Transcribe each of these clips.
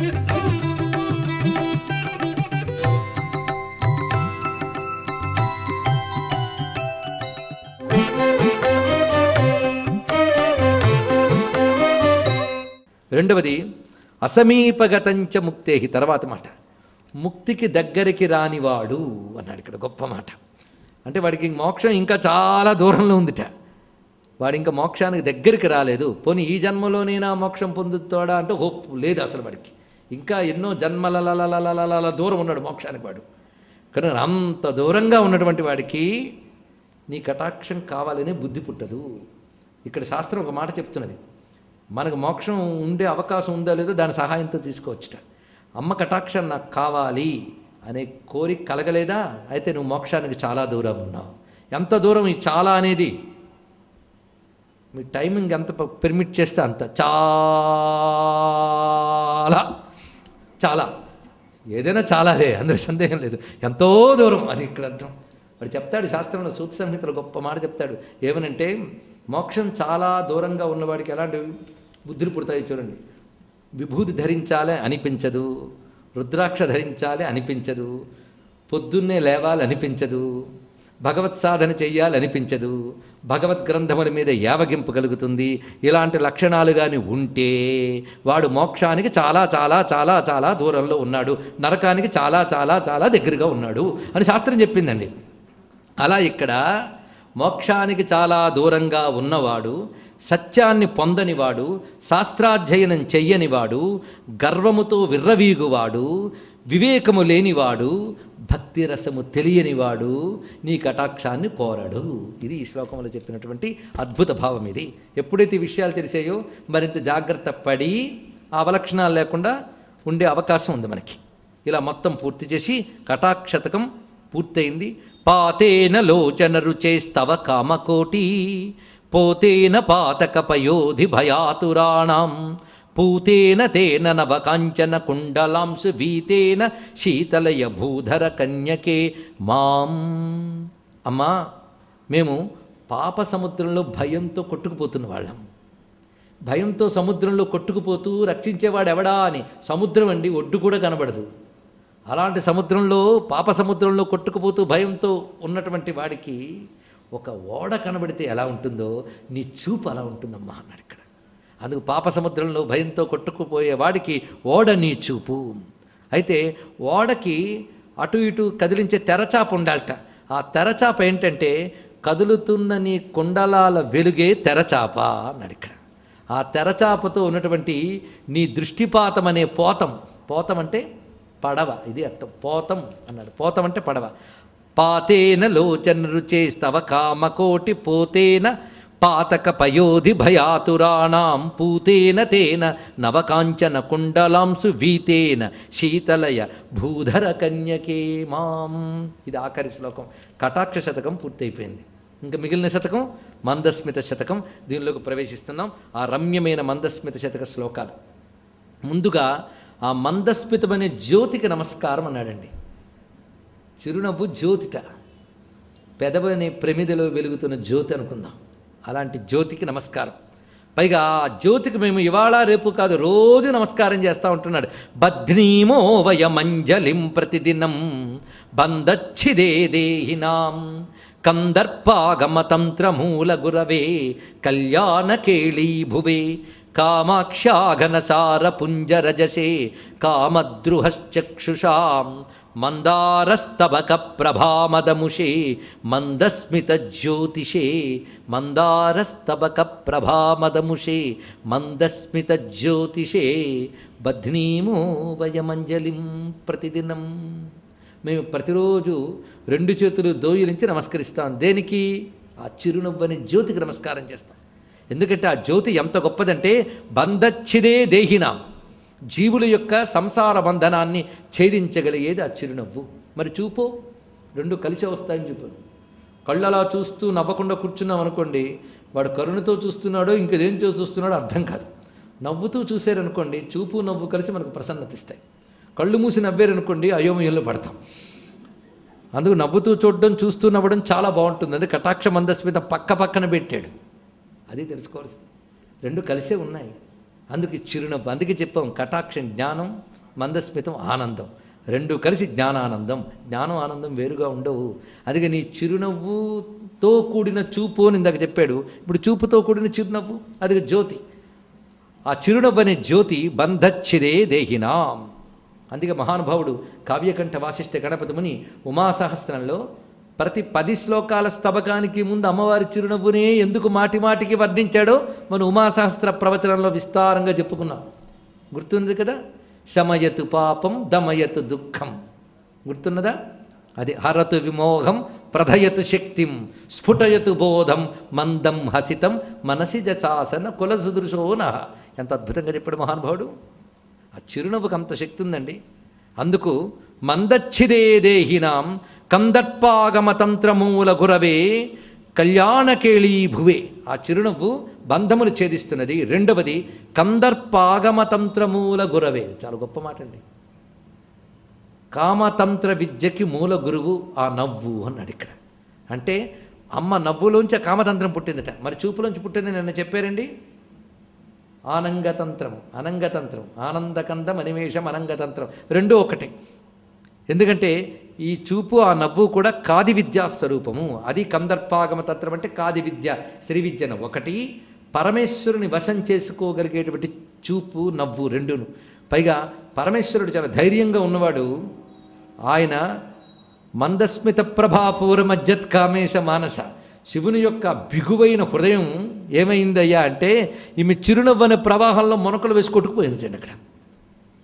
రెండవది అసమీపగతంచ ముక్తేహి తర్వాత మాట. ముక్తికి దగ్గరికి రానివాడు అన్నాడు ఇక్కడ గొప్ప మాట. అంటే వాడికి మోక్షం ఇంకా చాలా దూరంలో ఉందిట. వాడు ఇంకా మోక్షానికి దగ్గరికి రాలేదు. పోనీ ఈ జన్మలోనైనా మోక్షం పొందుతాడా అంటే హోప్ లేదు అసలు వాడికి. ఇంకా ఎన్నో జన్మలలలలలల దూరం ఉన్నాడు మోక్షానికి వాడు. కానీ అంత దూరంగా ఉన్నటువంటి వాడికి నీ కటాక్షం కావాలనే బుద్ధి పుట్టదు. ఇక్కడ శాస్త్రం ఒక మాట చెప్తున్నది. మనకు మోక్షం ఉండే అవకాశం ఉందో లేదో దాని సహాయంతో తీసుకోవచ్చుట. అమ్మ కటాక్షం నాకు కావాలి అనే కోరిక కలగలేదా? అయితే నువ్వు మోక్షానికి చాలా దూరం ఉన్నావు. ఎంత దూరం ఈ చాలా అనేది? మీ టైమింగ్ ఎంత పెర్మిట్ చేస్తే అంత. చా చాలా. ఏదైనా చాలాలే అందరి సందేహం లేదు. ఎంతో దూరం అది ఇక్కడ అర్థం. వాడు చెప్తాడు శాస్త్రంలో సూత్ర సంహితలు గొప్ప మాట చెప్తాడు. ఏమనంటే మోక్షం చాలా దూరంగా ఉన్నవాడికి ఎలాంటి బుద్ధులు పుడతాయి చూడండి. విభూతి ధరించాలి అనిపించదు రుద్రాక్ష ధరించాలి అనిపించదు పొద్దున్నే లేవాలి అనిపించదు భగవత్ సాధన చెయ్యాలనిపించదు. భగవత్ గ్రంథముల మీద యావగింపు కలుగుతుంది. ఇలాంటి లక్షణాలు కానీ ఉంటే వాడు మోక్షానికి చాలా చాలా చాలా చాలా దూరంలో ఉన్నాడు. నరకానికి చాలా చాలా చాలా దగ్గరగా ఉన్నాడు అని శాస్త్రం చెప్పిందండి. అలా ఇక్కడ మోక్షానికి చాలా దూరంగా ఉన్నవాడు సత్యాన్ని పొందనివాడు శాస్త్రాధ్యయనం చెయ్యనివాడు గర్వముతో విర్రవీగువాడు వివేకము లేనివాడు భక్తి రసము తెలియనివాడు నీ కటాక్షాన్ని కోరడు. ఇది ఈ శ్లోకంలో చెప్పినటువంటి అద్భుత భావం ఇది. ఎప్పుడైతే ఈ విషయాలు తెలిసాయో మరింత జాగ్రత్త పడి ఆ అవలక్షణాలు లేకుండా ఉండే అవకాశం ఉంది మనకి. ఇలా మొత్తం పూర్తి చేసి కటాక్షతకం పూర్తయింది. పాతేన లోచన రుచేస్తవ కామకోటి పోతేన పాతకపయోధి భయాతురాణం. పూతేన తేన నవకాంచన కుండలాంశు వీతేన శీతలయ భూధర కన్యకే మాం. అమ్మా మేము పాప సముద్రంలో భయంతో కొట్టుకుపోతున్న వాళ్ళం. భయంతో సముద్రంలో కొట్టుకుపోతూ రక్షించేవాడు ఎవడా అని సముద్రం అండి ఒడ్డు కూడా కనబడదు. అలాంటి సముద్రంలో పాప సముద్రంలో కొట్టుకుపోతూ భయంతో ఉన్నటువంటి వాడికి ఒక ఓడ కనబడితే ఎలా ఉంటుందో నీ చూపు అలా ఉంటుందమ్మా అన్నాడు ఇక్కడ. అందుకు పాప సముద్రంలో భయంతో కొట్టుకుపోయే వాడికి ఓడ నీ చూపు. అయితే ఓడకి అటు ఇటు కదిలించే తెరచాప ఉండాలట. ఆ తెరచాప ఏంటంటే కదులుతున్న నీ కుండలాల వెలుగే తెరచాప అన్నాడు ఇక్కడ. ఆ తెరచాపతో ఉన్నటువంటి నీ దృష్టిపాతం అనే పోతం. పోతం అంటే పడవ ఇది అర్థం. పోతం అన్నాడు. పోతం అంటే పడవ. పాతేన లోచన రుచేస్తవ కామకోటి పోతేన పాతక పయోధి భయాతురాణం పూతేన తేన నవకాంచన కుండలాంసు వీతేన శీతలయ భూధర కన్యకే మాం. ఇది ఆఖరి శ్లోకం. కటాక్ష శతకం పూర్తయిపోయింది. ఇంకా మిగిలిన శతకం? మందస్మిత శతకం. దీనిలోకి ప్రవేశిస్తున్నాం. ఆ రమ్యమైన మందస్మిత శతక శ్లోకాలు. ముందుగా ఆ మందస్మితమనే జ్యోతికి నమస్కారం అన్నాడండి. చిరునవ్వు జ్యోతిట. పెదవనే ప్రమిదలో వెలుగుతున్న జ్యోతి అనుకుందాం. అలాంటి జ్యోతికి నమస్కారం. పైగా ఆ జ్యోతికి మేము ఇవాళ రేపు కాదు రోజు నమస్కారం చేస్తూ ఉంటున్నాడు. బధ్నీమో వయమంజలిం ప్రతిదినం బంధచ్చిదే దేహినాం. కందర్పాగమతంత్రమూల గురవే కళ్యాణకేళీ భువే కామాక్షాఘనసార పుంజరజసే కామద్రుహశ్చక్షుషాం. మందారస్తవక ప్రభామదముషే మందస్మిత జ్యోతిషే మందారస్తవక ప్రభామదముషే మందస్మిత జ్యోతిషే బధ్నీమో వయమంజలిం ప్రతిదినం. మేము ప్రతిరోజు రెండు చేతులు దోయిలించి నమస్కరిస్తాం. దేనికి? ఆ చిరునవ్వని జ్యోతికి నమస్కారం చేస్తాం. ఎందుకంటే ఆ జ్యోతి ఎంత గొప్పదంటే బంధచ్చిదే దేహినాం. జీవుల యొక్క సంసార బంధనాన్ని ఛేదించగలిగేది ఆ చిరునవ్వు. మరి చూపు రెండు కలిసి వస్తాయని చూపు. కళ్ళలా చూస్తూ నవ్వకుండా కూర్చున్నాం అనుకోండి వాడు కరుణతో చూస్తున్నాడో ఇంకేదేంటో చూస్తున్నాడో అర్థం కాదు. నవ్వుతూ చూశారనుకోండి చూపు నవ్వు కలిసి మనకు ప్రసన్నత ఇస్తాయి కళ్ళు మూసి నవ్వారనుకోండి అయోమయంలో పడతాం. అందుకు నవ్వుతూ చూడడం చూస్తూ నవ్వడం చాలా బాగుంటుంది. అది కటాక్ష మందస్మితం పక్క పక్కన పెట్టాడు. అది తెలుసుకోవాల్సింది. రెండు కలిసే ఉన్నాయి. అందుకే చిరునవ్వు అందుకే చెప్పాం కటాక్షం జ్ఞానం మందస్మితం ఆనందం. రెండు కలిసి జ్ఞానానందం. జ్ఞానం ఆనందం వేరుగా ఉండవు. అందుకే నీ చిరునవ్వుతో కూడిన చూపు అని ఇందాక చెప్పాడు. ఇప్పుడు చూపుతో కూడిన చిరునవ్వు అది జ్యోతి. ఆ చిరునవ్వు అనే జ్యోతి బంధచ్చిదే దేహినాం. అందుకే మహానుభావుడు కావ్యకంఠ వాసిష్ఠ గణపతి ముని ఉమాసహస్రంలో ప్రతి పది శ్లోకాల స్తబకానికి ముందు అమ్మవారి చిరునవ్వునే ఎందుకు మాటి మాటికి వర్ణించాడో మన ఉమాశాస్త్ర ప్రవచనంలో విస్తారంగా చెప్పుకున్నాం. గుర్తుంది కదా? శమయతు పాపం దమయతు దుఃఖం. గుర్తున్నదా? అది హరతు విమోహం ప్రధయతు శక్తిం స్ఫుటయతు బోధం మందం హసితం మనసి జచాసన కుల సుదృశోన ఎంత అద్భుతంగా చెప్పాడు మహానుభావుడు. ఆ చిరునవ్వుకు అంత శక్తి ఉందండి. అందుకు మందచ్చిదే దేహినాం కందర్పాగమతంత్రమూల గురవే కళ్యాణకేళీ భువే ఆ చిరునవ్వు బంధములు ఛేదిస్తున్నది. రెండవది కందర్పాగమతంత్రమూల గురవే చాలా గొప్ప మాట అండి కామతంత్ర విద్యకి మూల గురువు ఆ నవ్వు అన్నాడు ఇక్కడ. అంటే అమ్మ నవ్వులోంచి ఆ కామతంత్రం పుట్టిందట. మరి చూపులోంచి పుట్టింది నిన్న చెప్పారండి? ఆనంగతంత్రం అనంగతంత్రం ఆనందకందం అనిమేషం అనంగతంత్రం. రెండూ ఒకటే. ఎందుకంటే ఈ చూపు ఆ నవ్వు కూడా కాది విద్యా స్వరూపము. అది కందర్పాగమ తత్రం అంటే కాది విద్య శ్రీ విద్యను ఒకటి పరమేశ్వరుని వశం చేసుకోగలిగేటువంటి చూపు నవ్వు రెండును. పైగా పరమేశ్వరుడు చాలా ధైర్యంగా ఉన్నవాడు. ఆయన మందస్మిత ప్రభాపూర మజ్జత్ కామేశ మానస. శివుని యొక్క బిగువైన హృదయం ఏమైందయ్యా అంటే ఈమె చిరునవ్వనే ప్రవాహంలో మొనకలు వేసి కొట్టుకుపోయింది అక్కడ.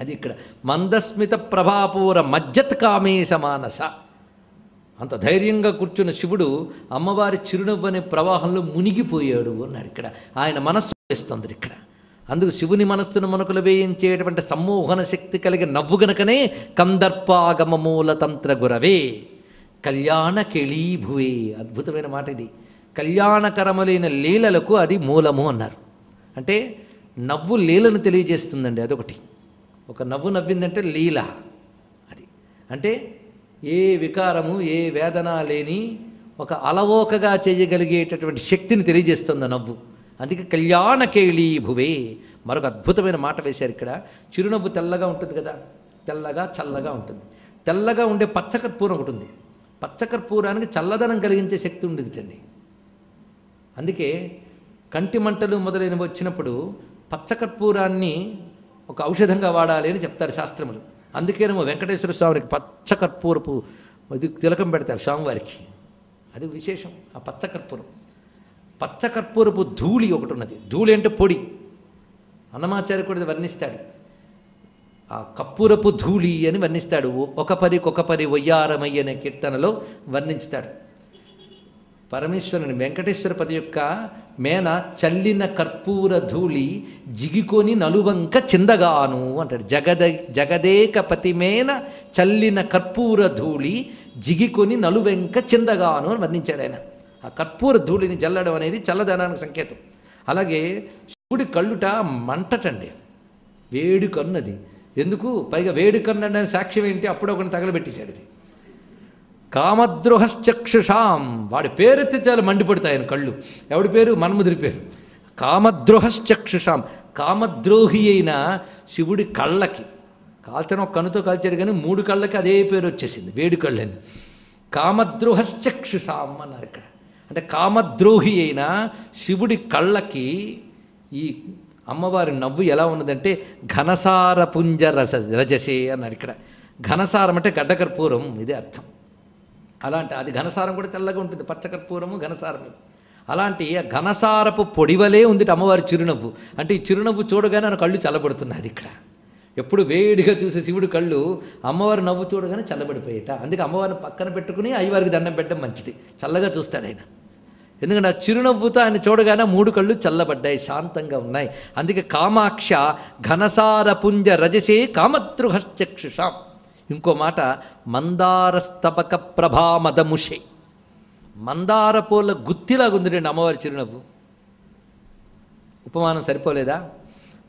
అది ఇక్కడ. మందస్మిత ప్రభాపూర మజ్జత్ కామేశ మానస. అంత ధైర్యంగా కూర్చున్న శివుడు అమ్మవారి చిరునవ్వు అనే ప్రవాహంలో మునిగిపోయాడు అన్నాడు ఇక్కడ. ఆయన మనస్సు వేస్తుంది ఇక్కడ. అందుకు శివుని మనస్సును మనకులు వేయించేటువంటి సమ్మోహన శక్తి కలిగిన నవ్వు గనకనే కందర్పాగమ మూలతంత్ర గురవే కళ్యాణ కెళీభువే. అద్భుతమైన మాట ఇది. కళ్యాణకరములైన లీలలకు అది మూలము అన్నారు. అంటే నవ్వు లీలను తెలియజేస్తుందండి అదొకటి. ఒక నవ్వు నవ్విందంటే లీల అది. అంటే ఏ వికారము ఏ వేదన లేని ఒక అలవోకగా చేయగలిగేటటువంటి శక్తిని తెలియజేస్తుంది నవ్వు. అందుకే కళ్యాణకేళీ భువే మరొక అద్భుతమైన మాట వేశారు ఇక్కడ. చిరునవ్వు తెల్లగా ఉంటుంది కదా? తెల్లగా చల్లగా ఉంటుంది. తెల్లగా ఉండే పచ్చకర్పూరం ఒకటి ఉంది. పచ్చకర్పూరానికి చల్లదనం కలిగించే శక్తి ఉండేదిటండి అందుకే కంటి మంటలు మొదలైనవి వచ్చినప్పుడు పచ్చకర్పూరాన్ని ఒక ఔషధంగా వాడాలి అని చెప్తారు శాస్త్రములు. అందుకేనేమో వెంకటేశ్వర స్వామికి పచ్చకర్పూరపు ఇది తిలకం పెడతారు స్వామివారికి. అది విశేషం ఆ పచ్చకర్పూరం పచ్చకర్పూరపు ధూళి ఒకటి ఉన్నది. ధూళి అంటే పొడి. అన్నమాచార్య కూడా వర్ణిస్తాడు. ఆ కర్పూరపు ధూళి అని వర్ణిస్తాడు. ఒక పరి ఒక పరి వయ్యారమయ్య అనే కీర్తనలో వర్ణించుతాడు. పరమేశ్వరుని వెంకటేశ్వరపతి యొక్క మేన చల్లిన కర్పూర ధూళి జిగికొని నలువంక చిందగాను అంటాడు. జగద జగదేకపతి మేన చల్లిన కర్పూర ధూళి జిగికొని నలువెంక చిందగాను అని వర్ణించాడు ఆయన. ఆ కర్పూర ధూళిని జల్లడం అనేది చల్లదనానికి సంకేతం. అలాగే శివుడి కళ్ళుట మంటటండి. వేడి కన్నది ఎందుకు? పైగా వేడి కన్నండి సాక్ష్యం ఏంటి? అప్పుడు ఒకరిని తగలబెట్టేశాడు ఇది. కామద్రోహశ్చక్షుషాం. వాడి పేరు చాలా మండిపడతాయి ఆయన కళ్ళు. ఎవడి పేరు? మన్ముదిరి పేరు. కామద్రోహశ్చక్షుషాం. కామద్రోహి అయిన శివుడి కళ్ళకి. కాల్చడం ఒక కనుతో కాల్చాడు కానీ మూడు కళ్ళకి అదే పేరు వచ్చేసింది. వేడి కళ్ళని. కామద్రోహశ్చక్షుషాం అన్నారు ఇక్కడ. అంటే కామద్రోహి అయిన శివుడి కళ్ళకి ఈ అమ్మవారి నవ్వు ఎలా ఉన్నదంటే ఘనసార పుంజ రస రజసే అన్నారు ఇక్కడ. ఘనసారం అంటే గడ్డకర్పూరం ఇదే అర్థం. అలాంటి అది ఘనసారం కూడా తెల్లగా ఉంటుంది పచ్చకర్పూరము ఘనసారం అలాంటి ఘనసారపు పొడివలే ఉంది అమ్మవారి చిరునవ్వు. అంటే ఈ చిరునవ్వు చూడగానే నా కళ్ళు చల్లబడుతున్నాయి ఇక్కడ. ఎప్పుడు వేడిగా చూసే శివుడు కళ్ళు అమ్మవారి నవ్వు చూడగానే చల్లబడిపోయేట. అందుకే అమ్మవారిని పక్కన పెట్టుకుని అయ్యవారికి దండం పెట్టడం మంచిది. చల్లగా చూస్తాడు ఆయన. ఎందుకంటే ఆ చిరునవ్వుతో ఆయన చూడగానే మూడు కళ్ళు చల్లబడ్డాయి శాంతంగా ఉన్నాయి. అందుకే కామాక్ష ఘనసార పుంజ రజసే కామతృహశ్చక్షుషాం ఇంకో మాట మందారస్తపక ప్రభామదముషే. మందార పూల గుత్తిలాగుంది రండి అమ్మవారి చిరునవ్వు. ఉపమానం సరిపోలేదా?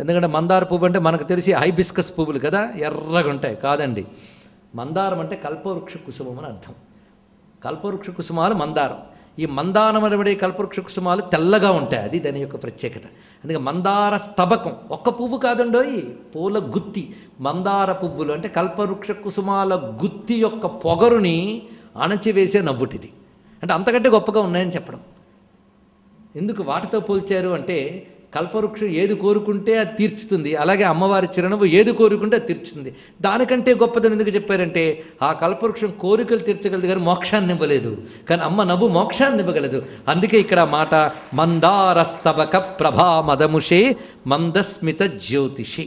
ఎందుకంటే మందార పువ్వు అంటే మనకు తెలిసి హైబిస్కస్ పువ్వులు కదా ఎర్రగా ఉంటాయి కాదండి. మందారం అంటే కల్పవృక్ష కుసుమం అని అర్థం. కల్పవృక్ష కుసుమాలు మందారం. ఈ మందారం అనబడే కల్పవృక్ష కుసుమాలు తెల్లగా ఉంటాయి. అది దాని యొక్క ప్రత్యేకత. అందుకే మందార స్తబకం ఒక్క పువ్వు కాదండోయి పూల గుత్తి. మందార పువ్వులు అంటే కల్పవృక్ష కుసుమాల గుత్తి యొక్క పొగరుని అణచివేసే నవ్వుటిది. అంటే అంతకంటే గొప్పగా ఉన్నాయని చెప్పడం. ఎందుకు వాటితో పోల్చారు అంటే కల్పవృక్షం ఏది కోరుకుంటే అది తీర్చుతుంది. అలాగే అమ్మవారి చిరునవ్వు ఏది కోరుకుంటే అది తీర్చుతుంది. దానికంటే గొప్పదని ఎందుకు చెప్పారంటే ఆ కల్పవృక్షం కోరికలు తీర్చగలదు కానీ మోక్షాన్ని ఇవ్వలేదు. కానీ అమ్మ నవ్వు మోక్షాన్ని ఇవ్వగలదు. అందుకే ఇక్కడ మాట మందారస్తవక ప్రభా మదముషే మందస్మిత జ్యోతిషి.